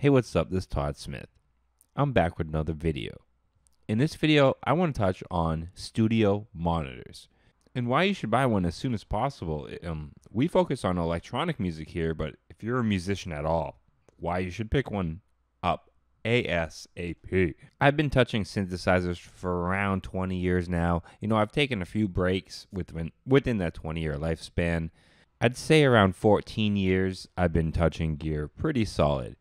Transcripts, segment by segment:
Hey, what's up? This is Todd Smith. I'm back with another video. In this video, I want to touch on studio monitors and why you should buy one as soon as possible. Um, we focus on electronic music here, but if you're a musician at all, why you should pick one up ASAP. I've been touching synthesizers for around 20 years now. You know, I've taken a few breaks within within that 20 year lifespan. I'd say around 14 years I've been touching gear pretty solid.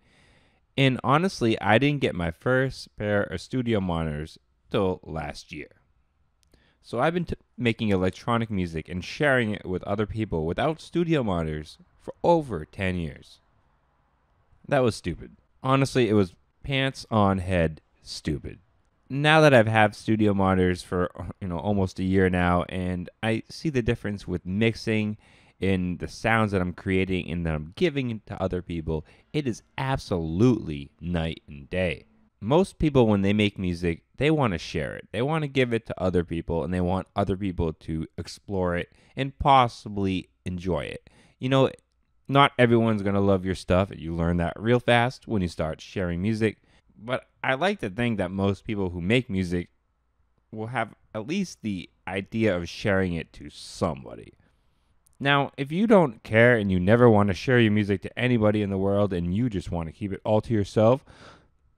And honestly, I didn't get my first pair of studio monitors till last year. So I've been t- making electronic music and sharing it with other people without studio monitors for over 10 years. That was stupid. Honestly, it was pants on head stupid. Now that I've had studio monitors for you know almost a year now and I see the difference with mixing in the sounds that I'm creating and that I'm giving to other people, it is absolutely night and day. Most people, when they make music, they want to share it. They want to give it to other people and they want other people to explore it and possibly enjoy it. You know, not everyone's going to love your stuff. You learn that real fast when you start sharing music. But I like to think that most people who make music will have at least the idea of sharing it to somebody. Now, if you don't care and you never want to share your music to anybody in the world and you just want to keep it all to yourself,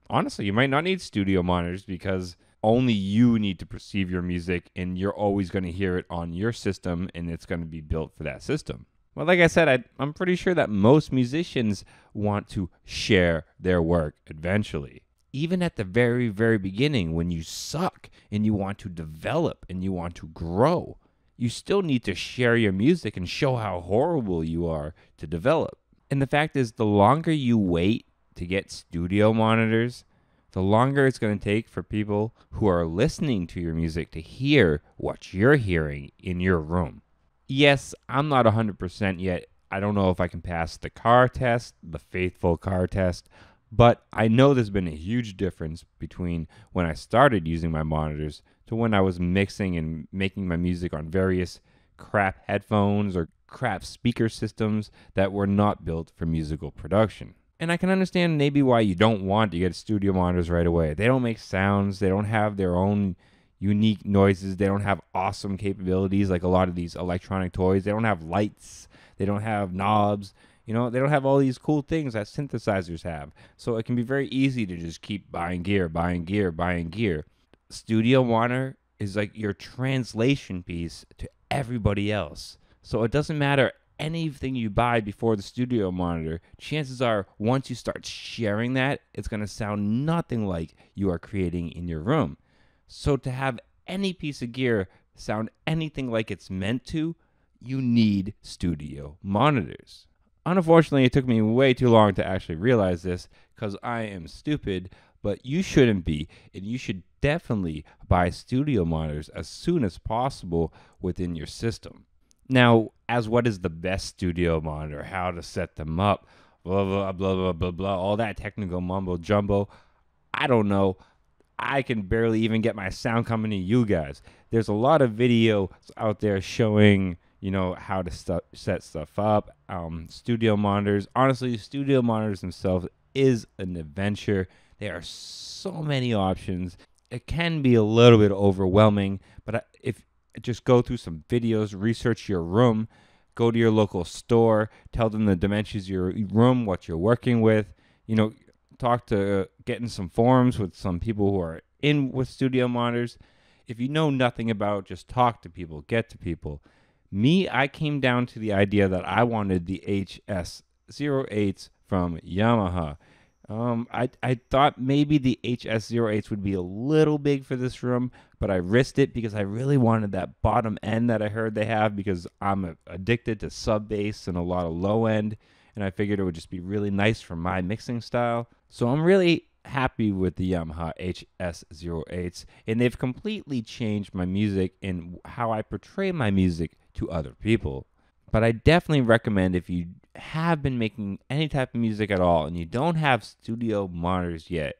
honestly, you might not need studio monitors because only you need to perceive your music and you're always going to hear it on your system and it's going to be built for that system. Well, like I said, I, I'm pretty sure that most musicians want to share their work eventually. Even at the very, very beginning, when you suck and you want to develop and you want to grow, you still need to share your music and show how horrible you are to develop. And the fact is, the longer you wait to get studio monitors, the longer it's going to take for people who are listening to your music to hear what you're hearing in your room. Yes, I'm not 100% yet. I don't know if I can pass the car test, the faithful car test, but I know there's been a huge difference between when I started using my monitors to when I was mixing and making my music on various crap headphones or crap speaker systems that were not built for musical production. And I can understand maybe why you don't want to get studio monitors right away. They don't make sounds, they don't have their own unique noises, they don't have awesome capabilities like a lot of these electronic toys. They don't have lights, they don't have knobs. You know, they don't have all these cool things that synthesizers have. So it can be very easy to just keep buying gear, buying gear, buying gear. Studio Monitor is like your translation piece to everybody else. So it doesn't matter anything you buy before the studio monitor, chances are once you start sharing that, it's going to sound nothing like you are creating in your room. So to have any piece of gear sound anything like it's meant to, you need studio monitors. Unfortunately, it took me way too long to actually realize this because I am stupid, but you shouldn't be. And you should definitely buy studio monitors as soon as possible within your system. Now, as what is the best studio monitor, how to set them up, blah, blah, blah, blah, blah, blah, all that technical mumbo jumbo, I don't know. I can barely even get my sound coming to you guys. There's a lot of videos out there showing, you know, how to st- set stuff up, um, studio monitors. Honestly, studio monitors themselves is an adventure. There are so many options. It can be a little bit overwhelming, but if just go through some videos, research your room, go to your local store, tell them the dimensions of your room, what you're working with, you know, talk to get in some forums with some people who are in with studio monitors. If you know nothing about, just talk to people, get to people. Me, I came down to the idea that I wanted the HS08s from Yamaha. Um, I, I thought maybe the HS08s would be a little big for this room, but I risked it because I really wanted that bottom end that I heard they have because I'm addicted to sub bass and a lot of low end, and I figured it would just be really nice for my mixing style. So I'm really happy with the Yamaha HS08s, and they've completely changed my music and how I portray my music to other people. But I definitely recommend if you have been making any type of music at all and you don't have studio monitors yet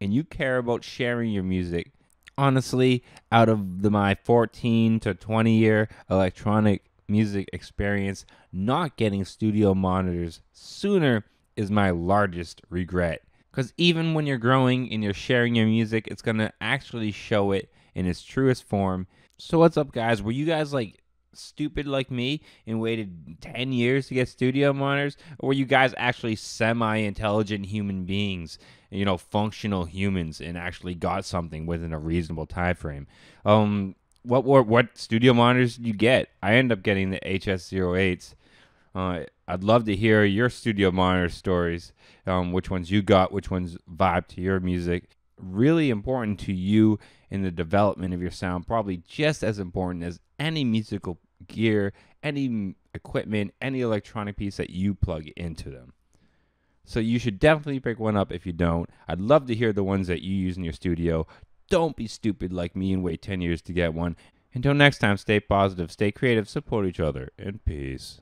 and you care about sharing your music, honestly, out of the, my 14 to 20 year electronic music experience, not getting studio monitors sooner is my largest regret. Because even when you're growing and you're sharing your music, it's going to actually show it in its truest form. So, what's up, guys? Were you guys like stupid like me and waited 10 years to get studio monitors? Or were you guys actually semi intelligent human beings, you know, functional humans, and actually got something within a reasonable time frame? Um, what what, what studio monitors did you get? I ended up getting the HS08s. Uh, I'd love to hear your studio monitor stories. Um, which ones you got, which ones vibe to your music. Really important to you in the development of your sound. Probably just as important as any musical gear, any equipment, any electronic piece that you plug into them. So you should definitely pick one up if you don't. I'd love to hear the ones that you use in your studio. Don't be stupid like me and wait 10 years to get one. Until next time, stay positive, stay creative, support each other, and peace.